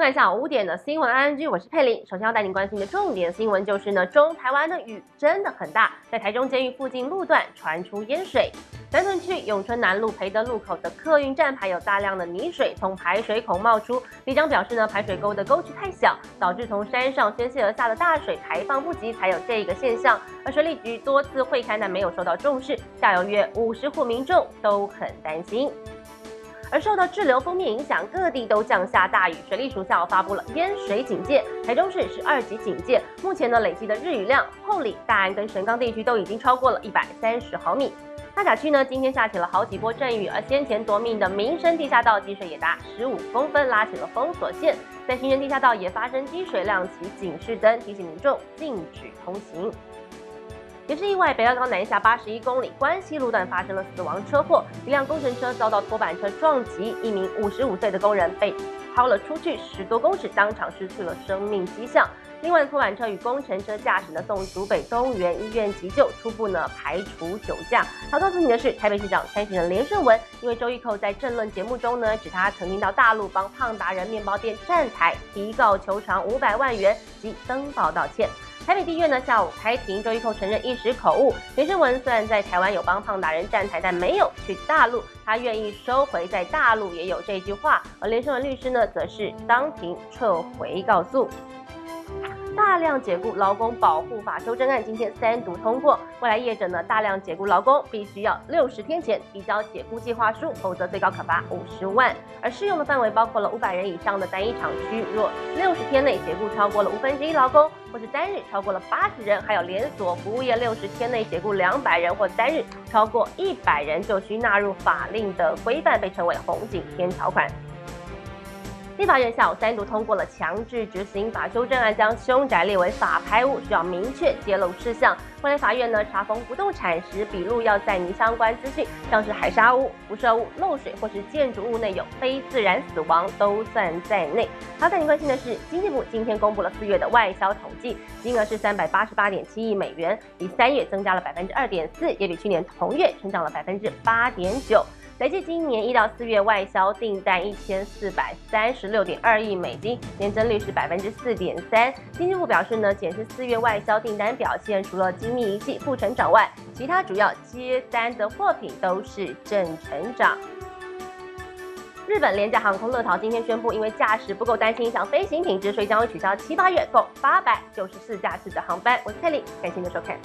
看一下午五点的新闻 I N G，我是佩玲。首先要带您关心的重点新闻就是呢，中台湾的雨真的很大，在台中监狱附近路段传出淹水。南屯区永春南路培德路口的客运站牌有大量的泥水从排水孔冒出，里长表示呢，排水沟的沟渠太小，导致从山上宣泄而下的大水排放不及，才有这个现象。而水利局多次会勘，但没有受到重视，下游约五十户民众都很担心。而受到滞留封面影响，各地都降下大雨，水利署下午发布了淹水警戒，台中市是二级警戒，目前呢累计的日雨量，后里、大安跟神冈地区都已经超过了一百三十毫米。大甲区呢，今天下起了好几波阵雨，而先前夺命的民生地下道积水也达十五公分，拉起了封锁线。在行人地下道也发生积水，亮起警示灯，提醒民众禁止通行。也是意外，北高高南下八十一公里关西路段发生了死亡车祸，一辆工程车遭到拖板车撞击，一名五十五岁的工人被抛了出去十多公尺，当场失去了生命迹象。另外，拖板车与工程车驾驶呢送竹北东园医院急救，初步呢排除酒驾。好，告诉你的是，台北市长参选人连胜文，因为周玉蔻在政论节目中呢，指他曾经到大陆帮胖达人面包店站台，提告求偿五百万元及登报道歉。台北地院呢下午开庭，周一蔻承认一时口误。连胜文虽然在台湾有帮胖达人站台，但没有去大陆，他愿意收回在大陆也有这句话。而连胜文律师呢，则是当庭撤回告诉。大量解雇劳工保护法修正案今天三读通过，未来业者呢大量解雇劳工必须要六十天前提交解雇计划书，否则最高可罚五十万。而适用的范围包括了五百人以上的单一厂区，若六十天内解雇超过了五分之一劳工，或是单日超过了八十人，还有连锁服务业六十天内解雇两百人或单日超过一百人，就需纳入法令的规范，被称为红景天条款。立法院下午三读通过了强制执行法修正案，将凶宅列为法拍屋，需要明确揭露事项。未来法院呢查封不动产时，笔录要载明相关资讯，像是海沙屋、辐射物、漏水或是建筑物内有非自然死亡都算在内。好，带您关心的是，经济部今天公布了四月的外销统计，金额是三百八十八点七亿美元，比三月增加了百分之二点四，也比去年同月成长了百分之八点九。累计今年一到四月外销订单一千四百三十六点二亿美金，年增率是百分之四点三。经济部表示呢，显示四月外销订单表现，除了精密仪器负成长外，其他主要接单的货品都是正成长。日本廉价航空乐桃今天宣布，因为驾驶不够担心影响飞行品质，所以将会取消七八月共八百九十四架次的航班。我是泰利，感谢您的收看。